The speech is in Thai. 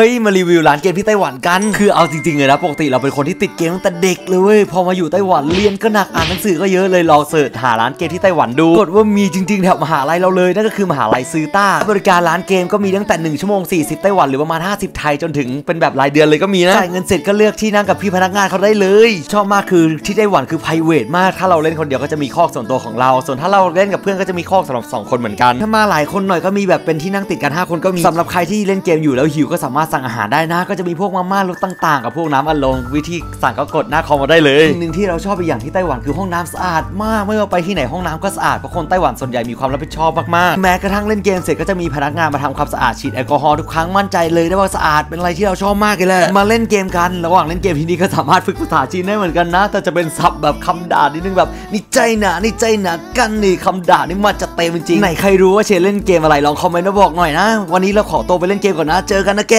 ฮ้ยมารีวิวร้านเกมที่ไต้หวันกัน คือเอาจริงๆเลยนะปกติเราเป็นคนที่ติดเกมตั้งแต่เด็กเลยเว้ยพอมาอยู่ไต้หวันเรียนก็หนักอ่านหนังสือก็เยอะเลยลองเสิร์ชหาร้านเกมที่ไต้หวันดูกดว่ามีจริงๆแถวมหาลัยเราเลยนั่นก็คือมหาลัยซื้อต้าบริการร้านเกมก็มีตั้งแต่1ชั่วโมง40ไต้หวันหรือประมาณ 50 ไทยจนถึงเป็นแบบรายเดือนเลยก็มีนะจ่ายเงินเสร็จก็เลือกที่นั่งกับพี่พนักงานเขาได้เลย ชอบมากคือที่ไต้หวันคือ p r i v a t มากถ้าเราเล่นคนเดียวก็จะมีคอกส่วนตัวของเรา ส่วนถ้าเราเล่นกับเพื่อนก็จะมีคอกสำหรับสองคนเหมือนกันถ้ามาหลายคนหน่อยก็มีแบบเป็นที่นั่งติดกันห้าคนก็มีสำหรับใครที่เล่นเกมอยู่แล้วหิวก็สามารถสั่งอาหารได้นะก็จะมีพวกมาม่ารสต่างๆ กับพวกน้ำอัดลมวิธีสั่งก็กดหน้าคอมมาได้เลยสิ่งหนึ่งที่เราชอบอีกอย่างที่ไต้หวันคือห้องน้ำสะอาดมากไม่ว่าไปที่ไหนห้องน้ำก็สะอาดเพราะคนไต้หวันส่วนใหญ่มีความรับผิดชอบมากๆแม้กระทั่งเล่นเกมเสร็จก็จะมีพนักงานมาทำความสะอาดฉีดแอลกอฮอล์ทุกครั้งมั่นใจเลยได้ว่าสะอาดเป็นอะไรที่เราชอบมากเลยแหละมาเล่นเกมกันระหว่างเล่นเกมที่นี่ก็สามารถฝึกภาษาจีนได้เหมือนกันนะแต่จะเป็นศัพท์แบบคำด่านิดนึงแบบนี่ใจหนานี่ใจหนากันนี่คำด่านี่มาจะเต็มจริงไหนใครรู้ว่าเชนเล่นเกมอะไรลองคอมเมนต์มาบอกหน่อยนะ วันนี้เราขอตัวไปเล่นเกมก่อนนะ เจอกันนะแก